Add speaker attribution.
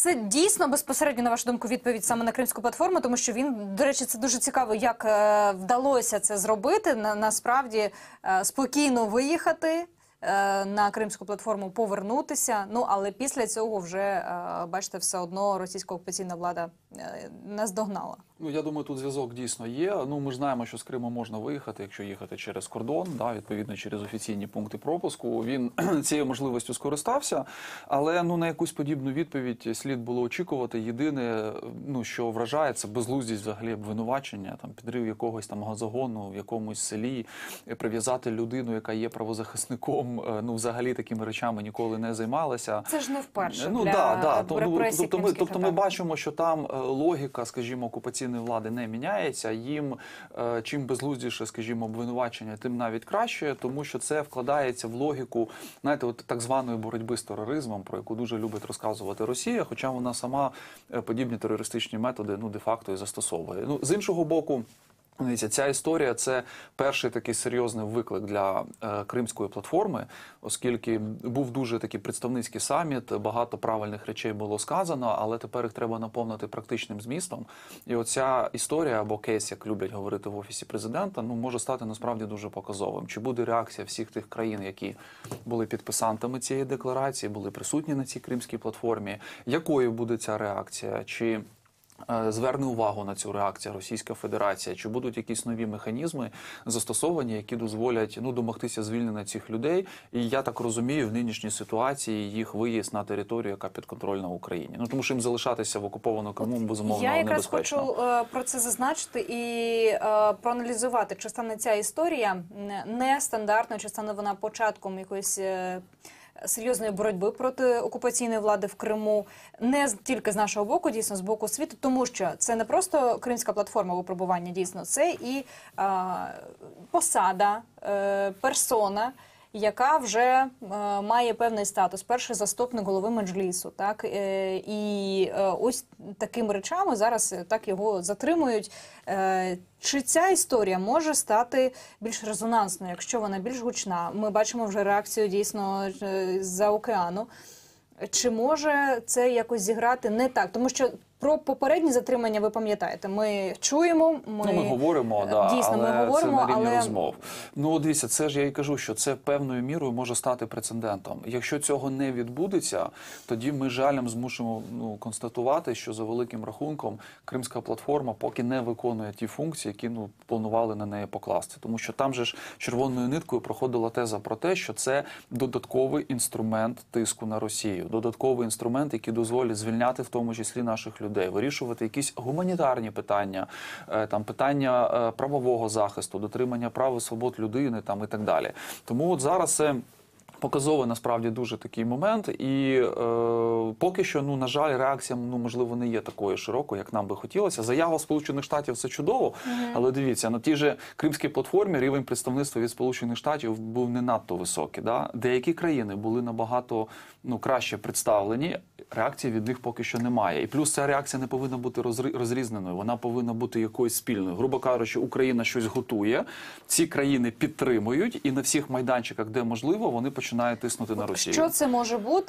Speaker 1: Це дійсно безпосередньо на вашу думку відповідь саме на кримську платформу, тому що він, до речі, це дуже цікаво, як е, вдалося це зробити. На, насправді е, спокійно виїхати е, на кримську платформу, повернутися. Ну але після цього вже е, бачите, все одно російська окупаційна влада наздогнала.
Speaker 2: Ну я думаю, тут зв'язок дійсно є. Ну ми ж знаємо, що з Криму можна виїхати, якщо їхати через кордон, да, відповідно через офіційні пункти пропуску. Він цією можливістю скористався, але ну на якусь подібну відповідь слід було очікувати. Єдине, ну що вражає, це безглуздість взагалі обвинувачення, там підрив якогось там газогону в якомусь селі, е, прив'язати людину, яка є правозахисником. е, Ну, взагалі такими речами ніколи не займалася.
Speaker 1: Це ж не вперше
Speaker 2: Ну
Speaker 1: для
Speaker 2: да, да. То, ну, тобто, ми, тобто ми бачимо, що там е, логіка, скажімо, окупаційної влади не міняється. Їм е, чим безглуздіше, скажімо, обвинувачення, тим навіть краще, тому що це вкладається в логіку, знаєте, от так званої боротьби з тероризмом, про яку дуже любить розказувати Росія, хоча вона сама е, подібні терористичні методи ну де-факто і застосовує. Ну з іншого боку. Дивіться, ця історія це перший такий серйозний виклик для е, кримської платформи, оскільки був дуже такий представницький саміт, багато правильних речей було сказано, але тепер їх треба наповнити практичним змістом. І оця історія або кейс, як люблять говорити в офісі президента, ну може стати насправді дуже показовим. Чи буде реакція всіх тих країн, які були підписантами цієї декларації, були присутні на цій кримській платформі? Якою буде ця реакція? Чи Зверне увагу на цю реакцію Російська Федерація. Чи будуть якісь нові механізми застосовані, які дозволять ну домогтися звільнення цих людей? І я так розумію, в нинішній ситуації їх виїзд на територію, яка підконтрольна Україні. Ну тому що їм залишатися в окупованому Криму безумовно
Speaker 1: Я якраз хочу е, про це зазначити і е, проаналізувати, чи стане ця історія м, нестандартною, чи стане вона початком якоїсь. е, Серйозної боротьби проти окупаційної влади в Криму. Не тільки з нашого боку, дійсно з боку світу, тому що це не просто кримська платформа випробування, дійсно це і е, посада, е, персона, яка вже е, має певний статус, перший заступник голови меджлісу. Так е, і е, ось такими речами зараз так його затримують. Чи ця історія може стати більш резонансною, якщо вона більш гучна? Ми бачимо вже реакцію дійсно з-за океану. Чи може це якось зіграти не так? Тому що про попередні затримання ви пам'ятаєте, ми чуємо, ми,
Speaker 2: Ну, ми говоримо,
Speaker 1: е,
Speaker 2: да,
Speaker 1: дійсно,
Speaker 2: але
Speaker 1: ми говоримо,
Speaker 2: це на рівні
Speaker 1: але
Speaker 2: розмов. Ну, дивіться, це ж я і кажу, що це певною мірою може стати прецедентом. Якщо цього не відбудеться, тоді ми жалем змушимо ну, констатувати, що за великим рахунком кримська платформа поки не виконує ті функції, які ну планували на неї покласти. Тому що там же ж червоною ниткою проходила теза про те, що це додатковий інструмент тиску на Росію, додатковий інструмент, який дозволить звільняти в тому числі наших людей, вирішувати якісь гуманітарні питання, е, там питання е, правового захисту, дотримання прав і свобод людини, там і так далі. Тому от зараз. Показовий насправді дуже такий момент, і е, поки що, ну на жаль, реакція ну можливо не є такою широкою, як нам би хотілося. Заява Сполучених Штатів це чудово, але дивіться, на тій же кримській платформі рівень представництва від Сполучених Штатів був не надто високий. Да? Деякі країни були набагато ну краще представлені. Реакції від них поки що немає. І плюс ця реакція не повинна бути розрізненою. Вона повинна бути якоюсь спільною. Грубо кажучи, Україна щось готує, ці країни підтримують, і на всіх майданчиках, де можливо, вони починають тиснути на Росію.
Speaker 1: що це може бути?